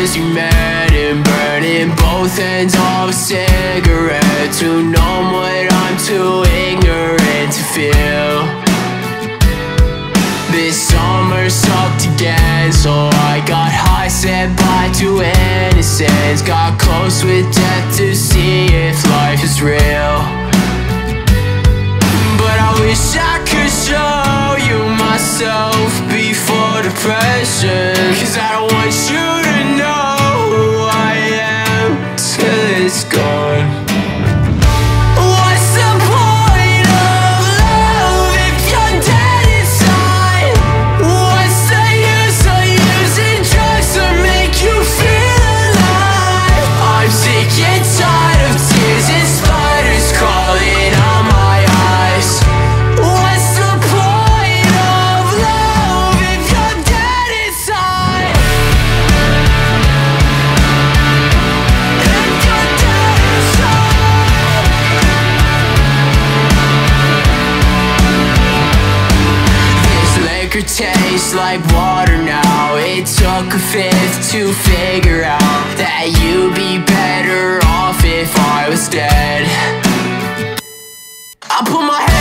busy man and burning both ends of a cigarette To numb what I'm too ignorant to feel. This summer sucked again So I got high, said bye to innocence. Got close with death to see if life is real. But I wish I could show you myself before depression tastes like water now. It took a fifth to figure out That you'd be better off if I was dead. I put my